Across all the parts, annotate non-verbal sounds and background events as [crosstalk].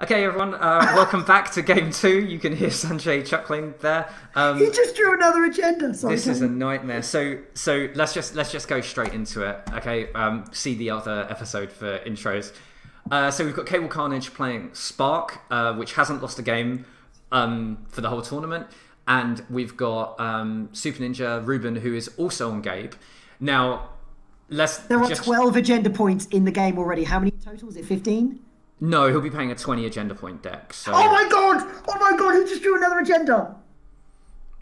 Okay, everyone, uh, [laughs] welcome back to game two. You can hear Sanjay chuckling there. Um, He just drew another agenda. Sorry, this is a nightmare. So, so let's just let's just go straight into it. Okay, um, see the other episode for intros. Uh, so we've got CableCarnage playing Spark, uh, which hasn't lost a game um, for the whole tournament, and we've got um, Superninja Ruben, who is also on Gabe. Now, let's There are just 12 agenda points in the game already. How many total? Is it 15? No, he'll be paying a twenty agenda point deck. So Oh my god! Oh my god, he just drew another agenda!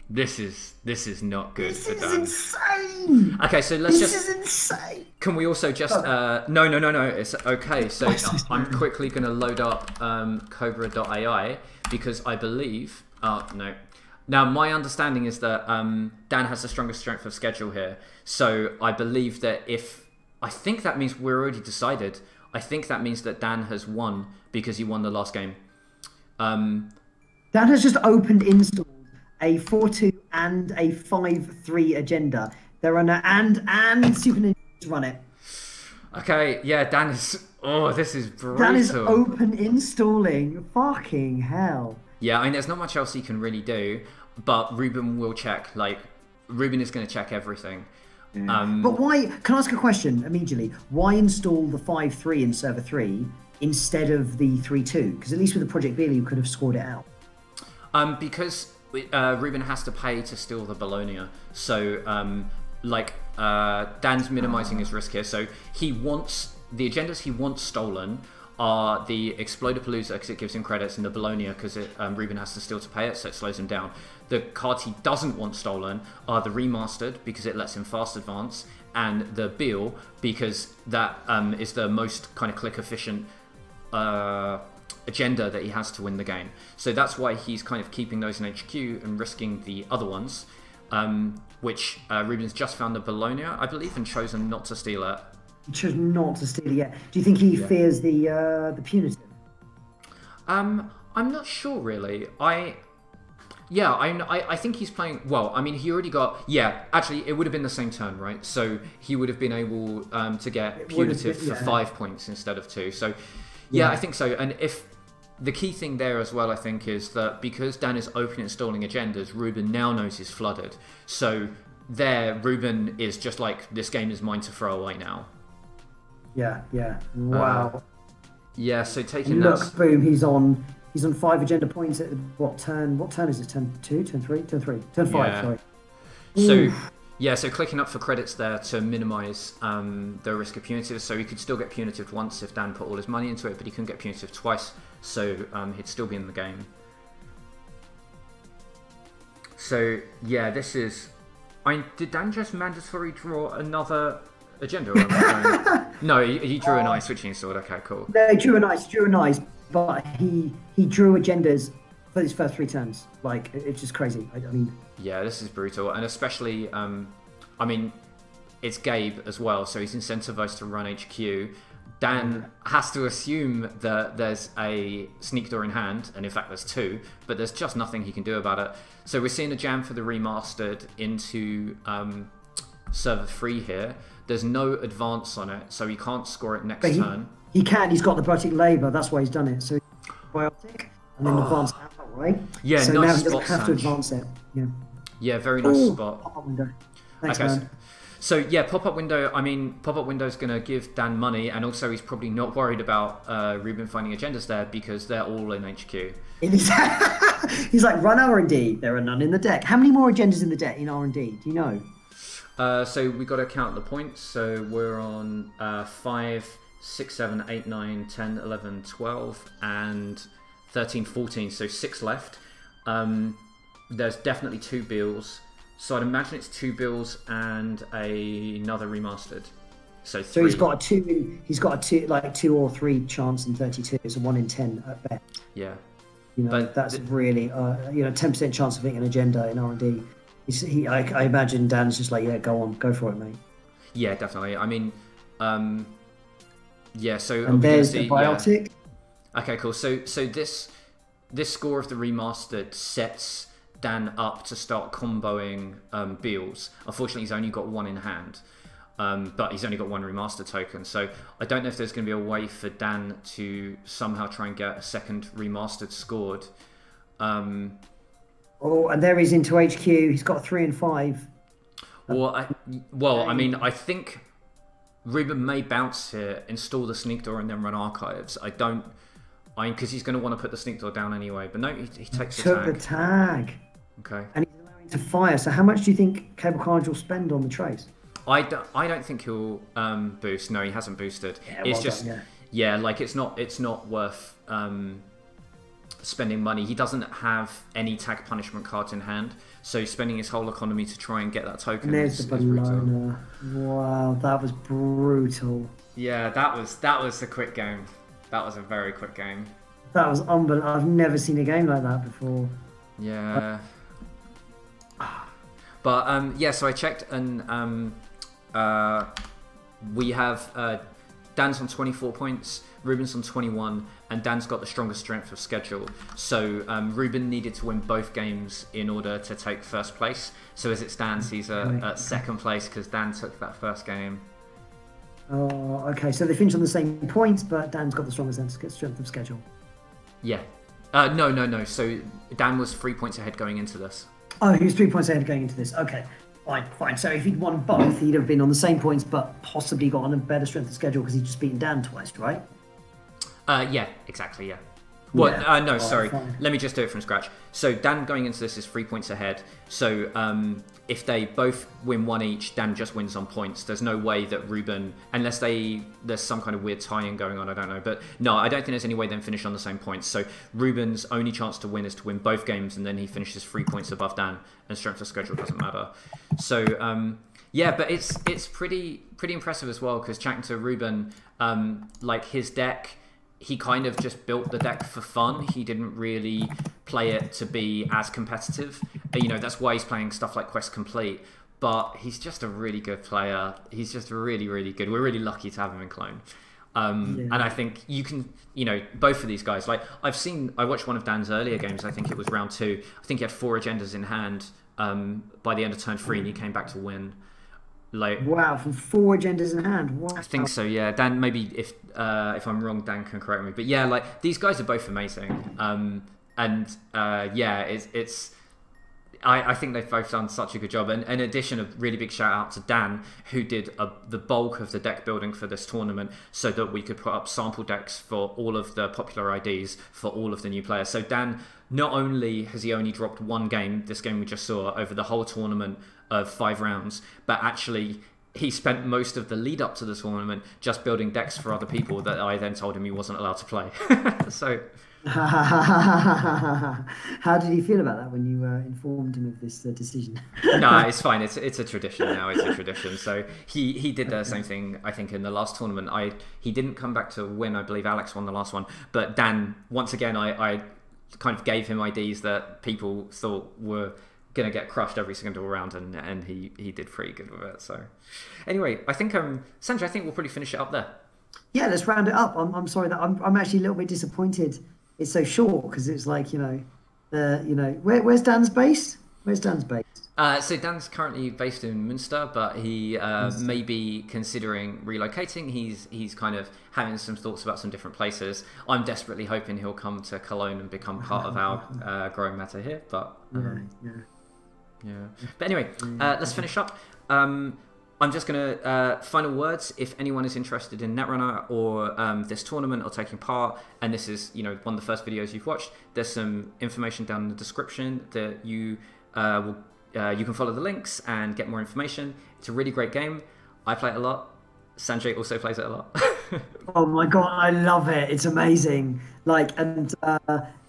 this is this is not good This for is Dan. insane! Okay, so let's This just is insane! Can we also just uh, no no no no it's okay so so I'm quickly going to load up um, Cobr.ai because I believe oh no now my understanding is that um, Dan has the strongest strength of schedule here so I believe that if I think that means we're already decided I think that means that Dan has won because he won the last game um, Dan has just opened installed a 4 2 and a 5 3 agenda. They're no and and Superninja to run it. okay yeah Dan is oh this is brutal Dan is open installing. Fucking hell. Yeah, I mean, there's not much else he can really do, but Ruben will check. Like, Ruben is going to check everything. Um, But why? Can I ask a question immediately? Why install the 5 3 in server 3 instead of the 3 2? Because at least with the Project Beale, you could have scored it out. um, because uh, Ruben has to pay to steal the Bellona, so um, like uh, Dan's minimizing his risk here. So he wants the agendas he wants stolen are the Explode-a-palooza because it gives him credits, and the Bellona because um, Ruben has to steal to pay it, so it slows him down. The cards he doesn't want stolen are the remastered because it lets him fast advance, and the Beale because that um, is the most kind of click efficient uh, agenda that he has to win the game. So that's why he's kind of keeping those in HQ and risking the other ones, um, which uh, Ruben's just found the Bellona, I believe, and chosen not to steal it. He chose not to steal it yet. Do you think he fears the uh, the punitive? Um, I'm not sure really. I. Yeah, I, I I think he's playing well. I mean, he already got yeah. Actually, it would have been the same turn, right? So he would have been able um, to get punitive been- for five points instead of two. So yeah, Yeah. I think so. And if the key thing there as well, I think, is that because Dan is open installing agendas, Ruben now knows he's flooded. So there, Ruben is just like this game is mine to throw away now. Yeah, yeah. Wow. Yeah. So taking Look, that. boom, he's on he's on five agenda points at what turn? What turn is it? Turn two, turn three, turn three, turn five. Yeah. Sorry. So Oof. yeah, so clicking up for credits there to minimise um, the risk of punitive. So he could still get punitive once if Dan put all his money into it, but he couldn't get punitive twice. So um, he'd still be in the game. So yeah, this is. I did Dan just mandatory draw another agenda? Or am I going- [laughs] no, he, he drew an eye switching sword. Okay, cool. No, he drew a nice, drew a nice, but he he drew agendas for his first three terms. Like it's just crazy. I, I mean, Yeah, this is brutal, and especially, um, I mean, it's Gabe as well, so he's incentivized to run HQ. Dan has to assume that there's a sneak door in hand, and in fact, there's two, but there's just nothing he can do about it. So we're seeing a jam for the remastered into um, server three here. There's no advance on it, so he can't score it next he, turn. he can. He's got the biotic labor. That's why he's done it. So biotic and then advance out, right? Oh. Yeah, So nice now he doesn't have to advance it. Yeah. Yeah, very nice Ooh, spot. window. Thanks, Okay, man. So yeah, pop-up window. I mean, pop-up window is going to give Dan money, and also he's probably not worried about uh, Ruben finding agendas there because they're all in HQ. [laughs] He's like run R and D. There are none in the deck. How many more agendas in the deck in R and D? Do you know? Uh, so we got to count the points. So we're on uh, 5, 6, 7, 8, 9, 10, 11, 12, and 13, 14. So six left. Um, there's definitely two bills. So I'd imagine it's two bills and a, another remastered. So three. So he's got a two. In, he's got a two, like two or three chance in thirty-two. It's a one in ten at best. yeah. You know, But that's really, uh, you know, ten percent chance of hitting an agenda in R and D. He, I, I imagine Dan's just like, yeah, go on, go for it, mate. Yeah, definitely. I mean, um, yeah. So And there's see- the biotic. Yeah. Okay, cool. So so this this score of the remastered sets Dan up to start comboing um, Beales. Unfortunately, he's only got one in hand. Um, but he's only got one remaster token, so I don't know if there's going to be a way for Dan to somehow try and get a second remastered scored. Um, Oh, and there he's into HQ. He's got three and five. well, I, well, I mean, I think Ruben may bounce here, install the sneak door, and then run archives. I don't, I because he's going to want to put the sneak door down anyway. But no, he, he takes the Took tag. the tag. Okay. And he's allowing to fire. So how much do you think CableCarnage will spend on the trace? I don't, I don't think he'll um, boost. No, he hasn't boosted. Yeah, it's well just done, yeah. like it's not it's not worth um, spending money. He doesn't have any tag punishment cards in hand, so spending his whole economy to try and get that token And there's is, the. Bellona. Wow, that was brutal. Yeah, that was that was a quick game. That was a very quick game. That was unbelievable. I've never seen a game like that before. Yeah. But um, yeah, so I checked and um, uh, we have uh, Dan's on 24 points, Ruben's on 21, and Dan's got the strongest strength of schedule. So um, Ruben needed to win both games in order to take first place. So as it stands, he's uh, at second place because Dan took that first game. Oh, okay. So they finished on the same points, but Dan's got the strongest strength of schedule. Yeah. Uh, no, no, no. So Dan was three points ahead going into this. Oh, he was three points ahead going into this. Okay, fine, fine. So if he'd won both, he'd have been on the same points, but possibly got on a better strength of schedule because he'd just beaten Dan twice, right? Uh, yeah, exactly. Yeah. Well, Yeah. uh, no, Oh, sorry. fine. Let me just do it from scratch. So Dan going into this is three points ahead. So um, if they both win one each, Dan just wins on points. There's no way that Ruben, unless they there's some kind of weird tie-in going on. I don't know, but no, I don't think there's any way they finish on the same points. So Ruben's only chance to win is to win both games, and then he finishes three points above Dan, and strength of schedule doesn't matter. So um, yeah, but it's it's pretty pretty impressive as well because chatting to Ruben, um, like his deck he kind of just built the deck for fun. He didn't really play it to be as competitive. Uh, You know, that's why he's playing stuff like Quest Complete. But he's just a really good player. He's just really, really good. We're really lucky to have him in Cologne. Um, Yeah. And I think you can, you know, both of these guys. Like I've seen, I watched one of Dan's earlier games. I think it was round two. I think he had four agendas in hand um, by the end of turn three, and he came back to win. Like Wow, from four agendas in hand. Wow. I think so. Yeah, Dan. Maybe if uh, if I'm wrong, Dan can correct me. But yeah, like these guys are both amazing. Um, and uh, yeah, it's it's. I, I think they've both done such a good job. And in addition, a really big shout out to Dan, who did a, the bulk of the deck building for this tournament, so that we could put up sample decks for all of the popular IDs for all of the new players. So Dan, not only has he only dropped one game, this game we just saw, over the whole tournament of five rounds, but actually he spent most of the lead up to the tournament just building decks for other people that I then told him he wasn't allowed to play. [laughs] so [laughs] How did he feel about that when you uh, informed him of this uh, decision? [laughs] no, it's fine. It's it's a tradition now. It's a tradition. So he he did the same thing. I think in the last tournament, I he didn't come back to win. I believe Alex won the last one, but Dan once again, I I kind of gave him IDs that people thought were gonna get crushed every single round, and and he he did pretty good with it. So anyway, I think um Sanjay, I think we'll probably finish it up there. yeah, let's round it up. I'm, I'm sorry that I'm, I'm actually a little bit disappointed. It's so short because it's like you know, uh, you know, where, where's Dan's base? Where's Dan's base? Uh, so Dan's currently based in Münster, but he uh, may be considering relocating. He's he's kind of having some thoughts about some different places. I'm desperately hoping he'll come to Cologne and become part of our [laughs] uh, growing matter here. But um, yeah. yeah. But anyway, uh, let's finish up. Um, I'm just going to, uh, final words. If anyone is interested in Netrunner or um, this tournament or taking part, and this is, you know, one of the first videos you've watched, there's some information down in the description that you uh, will, uh, you can follow the links and get more information. It's a really great game. I play it a lot. Sanjay also plays it a lot. [laughs] Oh my god, I love it. It's amazing. Like, and uh,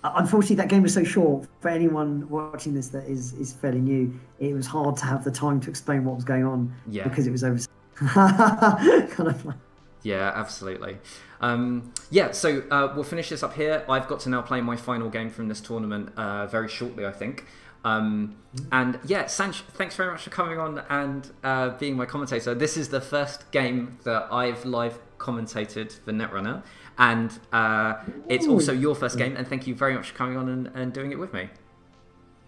unfortunately, that game was so short. For anyone watching this that is is fairly new, it was hard to have the time to explain what was going on Yeah. because it was over. [laughs] kind of like, Yeah, absolutely. Um, yeah, so uh, we'll finish this up here. I've got to now play my final game from this tournament uh, very shortly, I think. Um, and yeah, Sanch, thanks very much for coming on and uh, being my commentator. This is the first game that I've live commentated for Netrunner, and uh, it's also your first game. And thank you very much for coming on and, and doing it with me.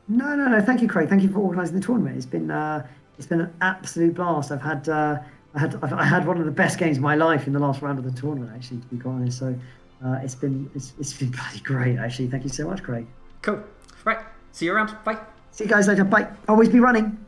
no, no, no. Thank you, Craig. Thank you for organising the tournament. It's been uh, it's been an absolute blast. I've had uh, I had I had one of the best games of my life in the last round of the tournament. Actually, to be quite honest, so uh, it's been it's, it's been [laughs] bloody great. Actually, thank you so much, Craig. Cool. Right. See you around. Bye. See you guys later. Bye. Always be running.